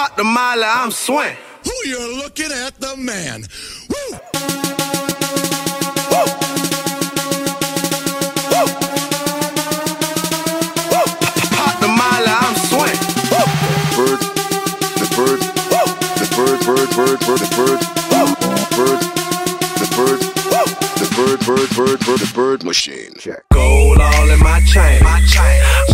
Pop the molly, I'm swing. Who you're looking at the man. Woo! Woo! Woo! Woo! Pop the molly, I'm swing. Woo! bird, the bird, Woo! the bird, bird, bird, bird, the bird, Woo! bird, the bird, Woo! the bird, bird, bird, bird, the bird machine. Check. Gold all in my chain. My chain.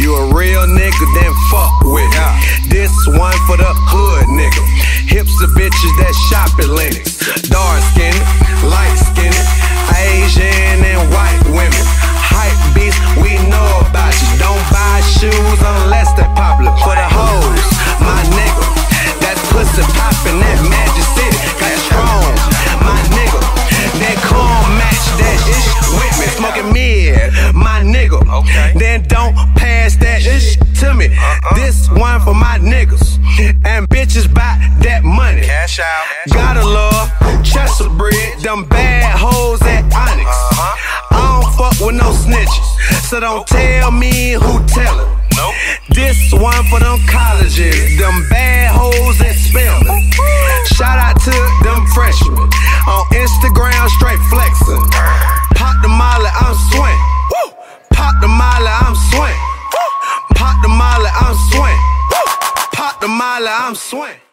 You a real nigga, then fuck with it. This one for the hood, nigga. Hips of bitches that shop at Lenox. Dark skinned, light skinned, Asian and white women. Hype beats, we know about you. Don't buy shoes unless they're popular. For the hoes, my nigga. That's pussy poppin', that Magic nigga. Okay. Then don't pass that shit to me. This one for my niggas. And bitches buy that money. Cash out. Gotta love Chester bread, them bad hoes at Onyx. Uh-huh. I don't fuck with no snitches, so don't tell me who tellin'. Nope. This one for them colleges, them bad hoes at holla, I'm swing.